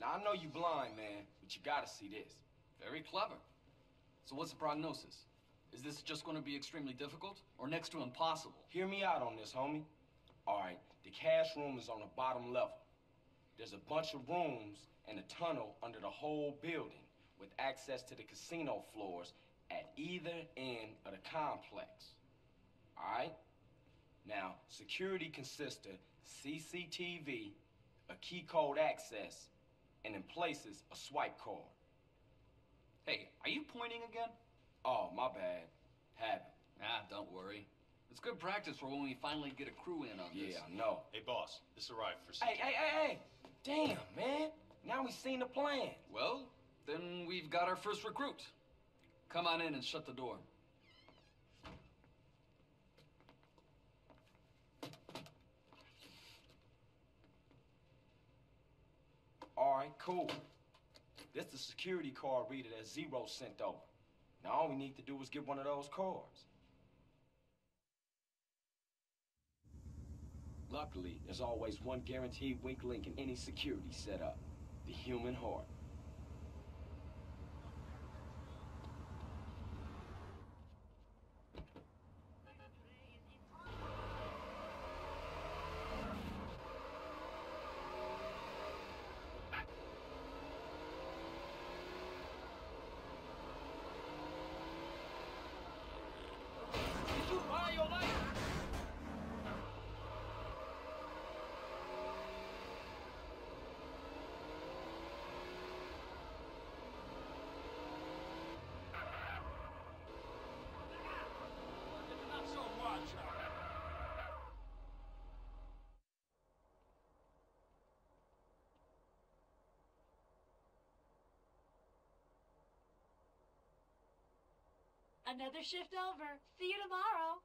Now, I know you're blind, man, but you gotta see this. Very clever. So what's the prognosis? Is this just going to be extremely difficult or next to impossible? Hear me out on this, homie. All right, the cash room is on the bottom level. There's a bunch of rooms and a tunnel under the whole building with access to the casino floors at either end of the complex. All right? Now, security consists of CCTV, a key code access, and in places, a swipe card. Hey, are you pointing again? Oh, my bad. Habit. Ah, don't worry. It's good practice for when we finally get a crew in on this. Yeah, no. Hey, boss, this arrived for Hey, hey, hey, hey! Damn, man. Now we've seen the plan. Well, then we've got our first recruit. Come on in and shut the door. All right, cool. This the security card reader that Zero sent over. Now all we need to do is get one of those cards. Luckily, there's always one guaranteed weak link in any security setup. The human heart. Another shift over. See you tomorrow.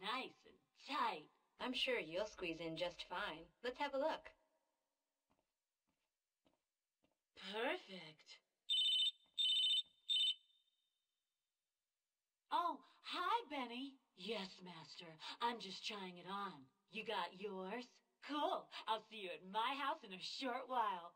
nice and tight. I'm sure you'll squeeze in just fine. Let's have a look. Perfect. Oh, hi, Benny. Yes, Master. I'm just trying it on. You got yours? Cool. I'll see you at my house in a short while.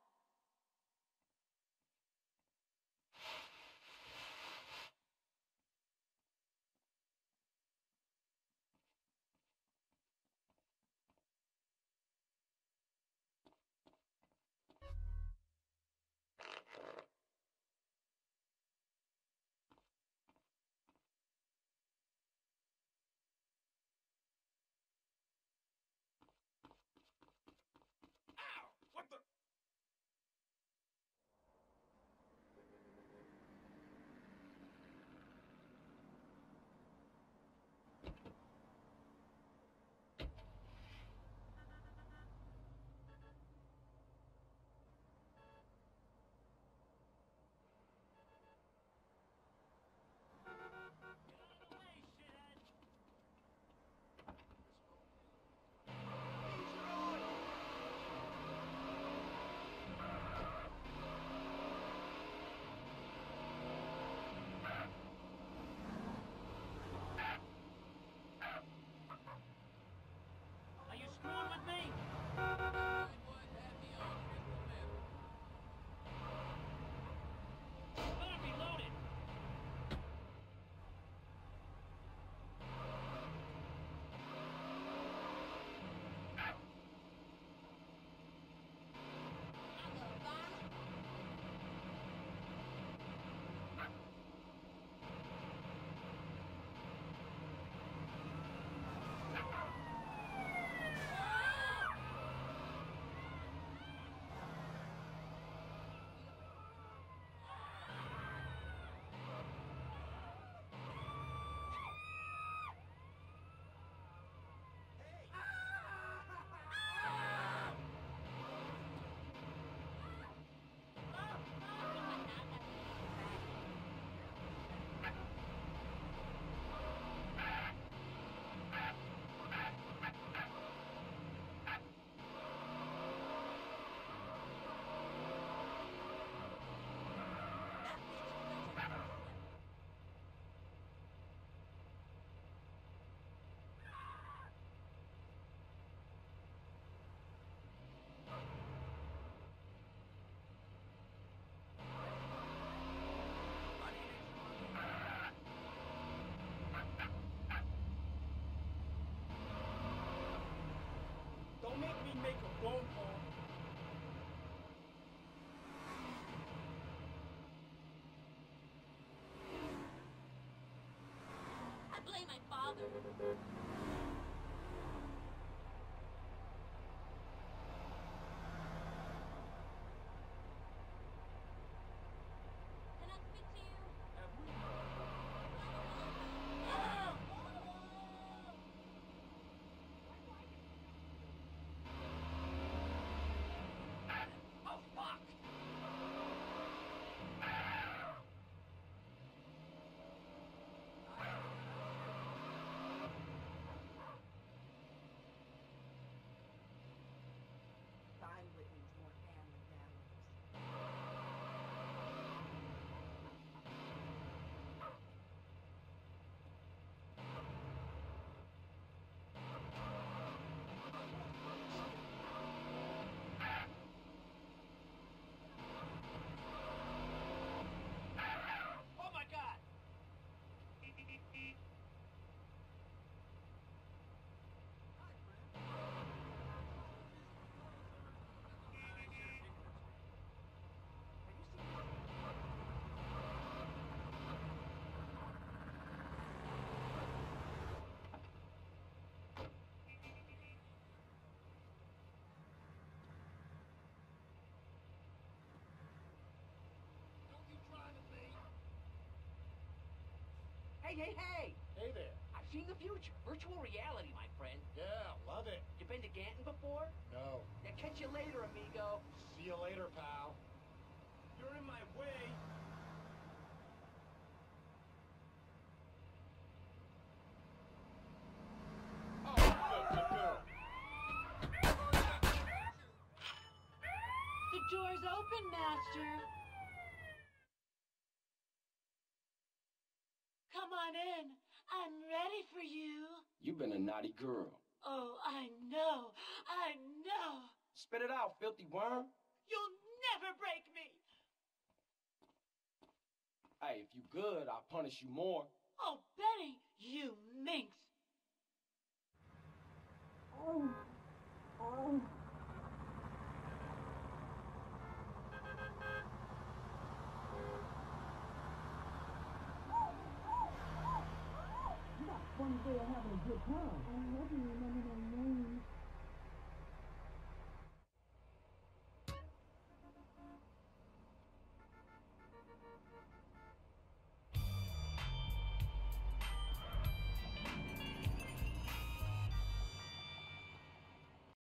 Make a phone call. I blame my father. Hey, hey, hey! Hey there. I've seen the future. Virtual reality, my friend. Yeah, love it. You been to Ganton before? No. Yeah, catch you later, amigo. See you later, pal. You're in my way. Oh, good to go. The door's open, Master. Come on in. I'm ready for you. You've been a naughty girl. Oh, I know. I know. Spit it out, filthy worm. You'll never break me. Hey, if you good, I'll punish you more. Oh, Benny, you minx. One they are having a good time. I'm loving you, no, no, no.